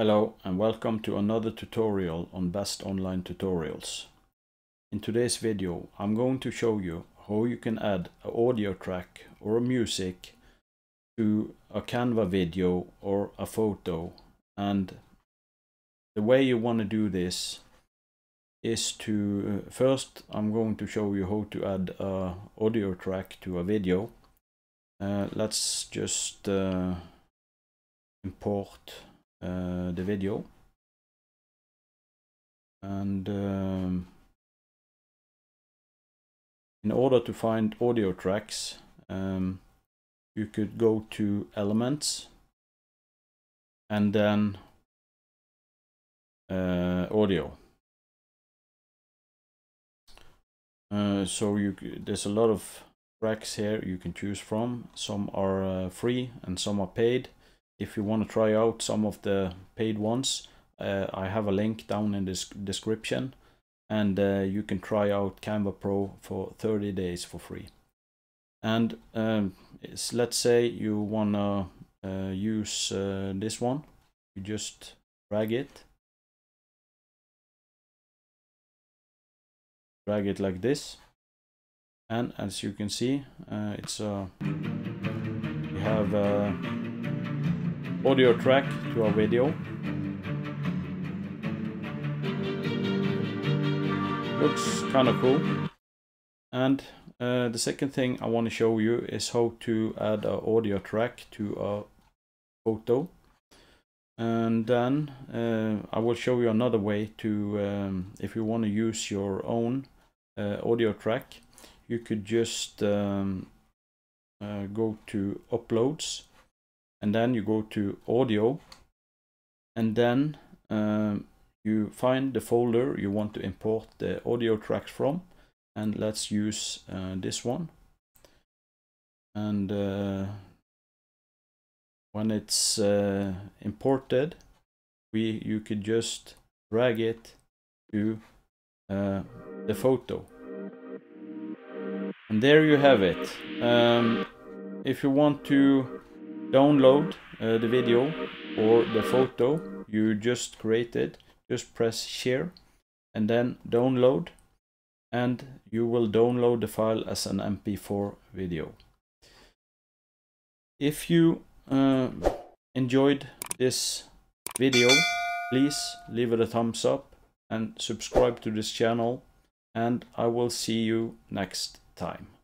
Hello and welcome to another tutorial on best online tutorials. In today's video I'm going to show you how you can add an audio track or a music to a Canva video or a photo and the way you want to do this is to uh, first I'm going to show you how to add a audio track to a video. Uh, let's just uh, import uh, the video. And um, in order to find audio tracks um, you could go to elements and then uh, audio. Uh, so you there's a lot of tracks here you can choose from. Some are uh, free and some are paid if you want to try out some of the paid ones uh, I have a link down in this description and uh, you can try out Canva Pro for 30 days for free. And um, let's say you want to uh, use uh, this one you just drag it. Drag it like this and as you can see uh, it's a uh, we have audio track to our video. Looks kind of cool. And uh, the second thing I want to show you is how to add an audio track to a photo. And then uh, I will show you another way to, um, if you want to use your own uh, audio track, you could just um, uh, go to uploads and then you go to audio. And then um, you find the folder you want to import the audio tracks from. And let's use uh, this one. And uh, when it's uh, imported we you could just drag it to uh, the photo. And there you have it. Um, if you want to download uh, the video or the photo you just created just press share and then download and you will download the file as an mp4 video. If you uh, enjoyed this video please leave it a thumbs up and subscribe to this channel and I will see you next time